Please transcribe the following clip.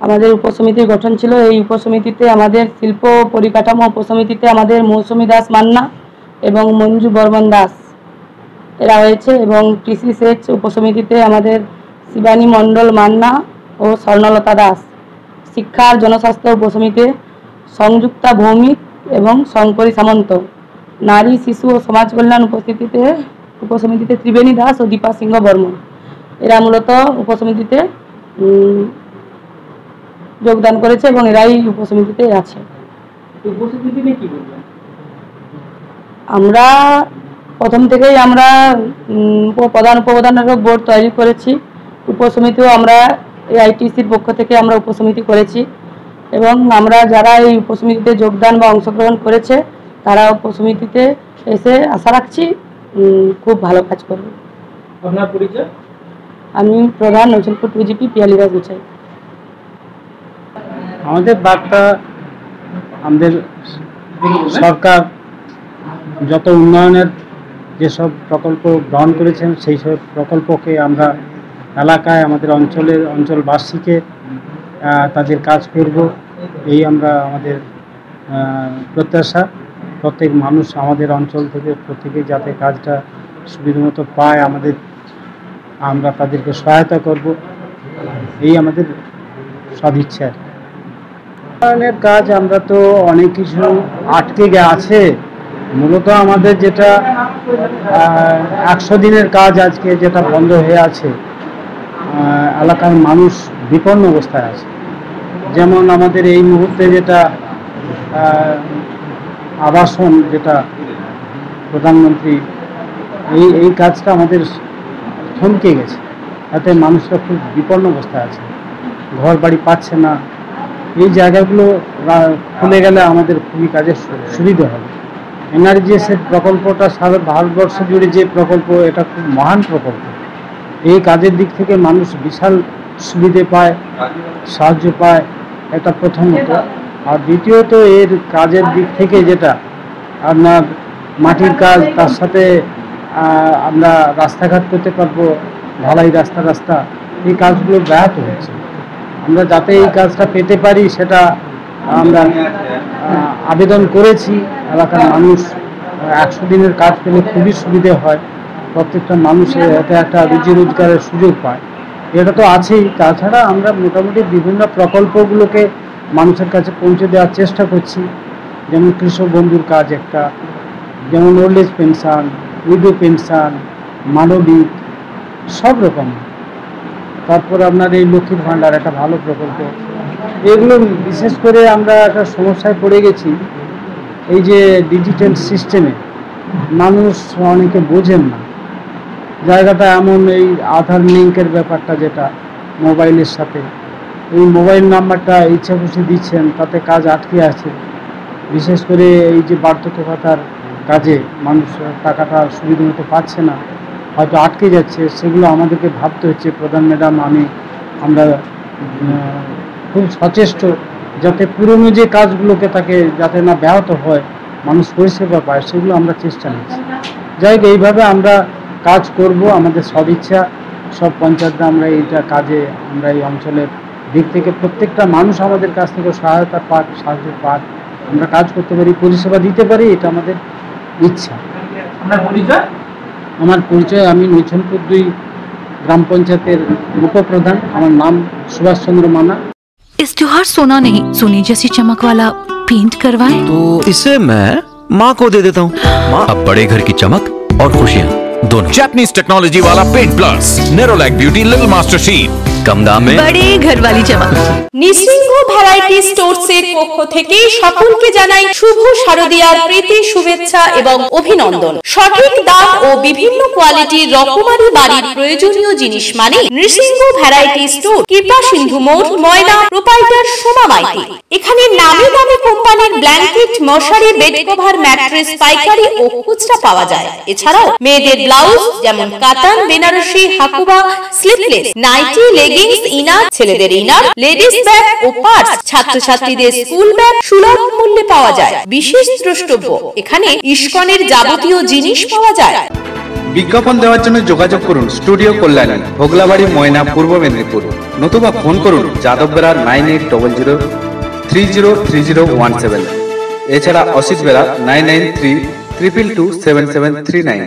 আমাদের উপসমিতির গঠন ছিল। এই উপসমিতিতে আমাদের শিল্প পরিকাঠামো উপসমিতিতে আমাদের মৌসুমী দাস মান্না এবং মঞ্জু বর্মন দাস এরা হয়েছে এবং কৃষি সেচ উপসমিতিতে আমাদের শিবানী মণ্ডল মান্না ও স্বর্ণলতা দাস। শিক্ষা আর জনস্বাস্থ্য উপসমিতিতে সংযুক্তা ভৌমিক এবং শঙ্করী সামন্ত। নারী, শিশু ও সমাজ কল্যাণ উপস্থিতিতে উপসমিতিতে ত্রিবেণী দাস ও দীপা সিংহ বর্মন। এরা মূলত উপসমিতিতে যোগদান করেছে এবং এরাই উপসমিতিতে আছে। আমরা প্রথম থেকেই আমরা প্রধান উপপ্রধানের বোর্ড তৈরি করেছি। উপসমিতিও আমরা এই আইটিসির পক্ষ থেকে আমরা উপসমিতি করেছি এবং আমরা যারা এই উপসমিতিতে যোগদান বা অংশগ্রহণ করেছে তারা উপসমিতিতে এসে আশা রাখছি খুব ভালো কাজ করবে। আপনার পরিচয়? আমি প্রধান নজরুলপুর টুজিপি পিয়ালিদাস গুছাই আমাদের বার্তা, আমাদের সরকার যত উন্নয়নের যেসব প্রকল্প গ্রহণ করেছেন, সেই সব প্রকল্পকে আমরা এলাকায় আমাদের অঞ্চলের অঞ্চলবাসীকে তাদের কাজ করব। এই আমরা আমাদের প্রত্যাশা। প্রত্যেক মানুষ আমাদের অঞ্চল থেকে, প্রত্যেকে যাতে কাজটা সুবিধামতো পায়, আমাদের, আমরা তাদেরকে সহায়তা করব। এই আমাদের সদিচ্ছা। উন্নয়নের কাজ আমরা তো অনেক কিছু আটকে আছে। মূলত আমাদের যেটা একশো দিনের কাজ আজকে যেটা বন্ধ হয়ে আছে এলাকার মানুষ বিপন্ন অবস্থায় আছে। যেমন আমাদের এই মুহূর্তে যেটা আবাসন যেটা প্রধানমন্ত্রী, এই এই কাজটা আমাদের থমকে গেছে। তাতে মানুষরা খুব বিপন্ন অবস্থায় আছে। ঘর বাড়ি পাচ্ছে না। এই জায়গাগুলো খুলে গেলে আমাদের খুবই কাজের সু- সুবিধা হবে। এনআরজিএসের প্রকল্পটা সারা ভারতবর্ষ জুড়ে যে প্রকল্প, এটা খুব মহান প্রকল্প। এই কাজের দিক থেকে মানুষ বিশাল সুবিধে পায়, সাহায্য পায়, এটা প্রথমত। আর দ্বিতীয়ত, এর কাজের দিক থেকে যেটা, আপনার মাটির কাজ, তার সাথে আমরা রাস্তাঘাট করতে পারব, ঢালাই রাস্তা রাস্তা, এই কাজগুলো ব্যাহত হচ্ছে। আমরা যাতে এই কাজটা পেতে পারি, সেটা আমরা আবেদন করেছি। এলাকার মানুষ একশো দিনের কাজ পেলে খুবই সুবিধে হয়। প্রত্যেকটা মানুষের এতে একটা রুজি রোজগারের সুযোগ পায়। এটা তো আছেই। তাছাড়া আমরা মোটামুটি বিভিন্ন প্রকল্পগুলোকে মানুষের কাছে পৌঁছে দেওয়ার চেষ্টা করছি। যেমন কৃষক বন্ধুর কাজ একটা, যেমন old age pension widow pension মানবিক, সব রকম। তারপর আপনার এই লক্ষ্মীর ভাণ্ডার, একটা ভালো প্রকল্প। এগুলো বিশেষ করে আমরা একটা সমস্যায় পড়ে গেছি। এই যে ডিজিটাল সিস্টেমে মানুষ অনেকে বোঝেন না। জায়গাটা এমন এই আধার লিঙ্কের ব্যাপারটা যেটা মোবাইলের সাথে। এই মোবাইল নাম্বারটা ইচ্ছা খুশি দিচ্ছেন, তাতে কাজ আটকে আছে। বিশেষ করে এই যে বার্ধক্য ভাতার কাজে মানুষ টাকাটা সুবিধা মতো পাচ্ছে না। হয়তো আটকে যাচ্ছে, সেগুলো আমাদেরকে ভাবতে হচ্ছে। প্রধান ম্যাডাম, আমি, আমরা খুব সচেষ্ট যাতে পুরনো যে কাজগুলোকে তাকে যাতে না ব্যাহত হয়, মানুষ পরিষেবা পায়, সেগুলো আমরা চেষ্টা নিচ্ছি যাই হোক, এইভাবে আমরা কাজ করব, আমাদের সদিচ্ছা সব পঞ্চায়েতরা আমরা এইটা কাজে, আমরা এই অঞ্চলের দিক থেকে প্রত্যেকটা মানুষ আমাদের কাছ থেকে সহায়তা পাক, সাহায্য পাক, আমরা কাজ করতে পারি, পরিষেবা দিতে পারি, এটা আমাদের ইচ্ছা। আপনার পরিচয়? আমার পরিচয় আমি নৈছনপুর দুই গ্রাম পঞ্চায়েতের উপপ্রধান আমার নাম সুভাষচন্দ্র মানা इस त्योहार सोना नहीं सोने जैसी चमक वाला पेंट करवाएं तो इसे मैं माँ को दे देता हूँ माँ अब बड़े घर की चमक और खुशियाँ दोनों जापानीज टेक्नोलॉजी वाला paint plus Nerolac beauty little master sheet কম দামে। বড়ে ঘরওয়ালি জমা। নিসিংহ ভ্যারাইটি স্টোর্স এর পক্ষ থেকে সকলকে জানাই শুভ শারদিয়ার প্রীতি শুভেচ্ছা এবং অভিনন্দন। সঠিক দাম ও বিভিন্ন কোয়ালিটির রকমারি বাড়ির প্রয়োজনীয় জিনিস মানে নৃসিংহ ভ্যারাইটি স্টোর কৃপা সিন্ধু মোড় ময়না প্রোপাইটার সোমা মাইতি। এখানে নামি দামি কোম্পানির ব্ল্যাঙ্কেট মশারি বেড কভার ম্যাট্রেস পাইকারি ও খুচরা পাওয়া যায়। এছাড়াও মেয়েদের ব্লাউজ যেমন কাতান Banarasi Hakoba sleeveless nightie leg leggings inner ছেলেদের ইনার লেডিস ব্যাগ ও পার্স ছাত্রছাত্রীদের স্কুল ব্যাগ সুলভ মূল্যে পাওয়া যায়। বিশেষ দ্রষ্টব্য, এখানে ইস্কনের যাবতীয় জিনিস পাওয়া যায়। বিজ্ঞাপন দেওয়ার জন্য যোগাযোগ করুন স্টুডিও কল্যাণী, ভোগলাবাড়ি, ময়না, পূর্ব মেদিনীপুর। নতুবা ফোন করুন Jadab Bera nine eight double zero three zero three zero one seven এছাড়া Asit Bera nine nine three triple two seven seven three nine